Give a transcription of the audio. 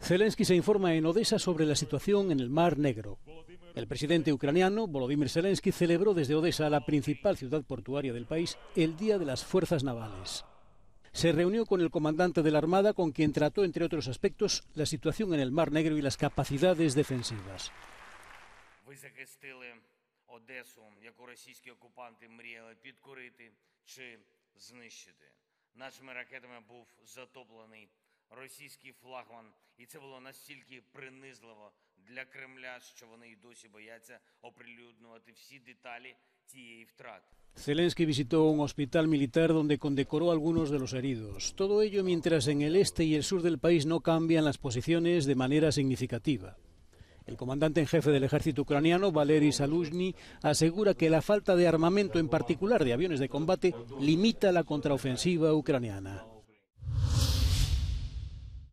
Zelensky se informa en Odessa sobre la situación en el Mar Negro. El presidente ucraniano, Volodymyr Zelensky, celebró desde Odessa, la principal ciudad portuaria del país, el Día de las Fuerzas Navales. Se reunió con el comandante de la Armada, con quien trató, entre otros aspectos, la situación en el Mar Negro y las capacidades defensivas Одесу, яку російські окупанти мріяли підкорити чи знищити. Нашими ракетами був затоплений російський флагман, і це було настільки принизливо для Кремля, що вони й досі бояться оприлюднювати всі деталі тієї втрати. Zelensky visitó un hospital militar donde condecoró a algunos de los heridos. Todo ello mientras en el este y el sur del país no cambian las posiciones de manera significativa. El comandante en jefe del ejército ucraniano, Valery Saluzhny, asegura que la falta de armamento, en particular de aviones de combate, limita la contraofensiva ucraniana.